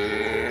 you.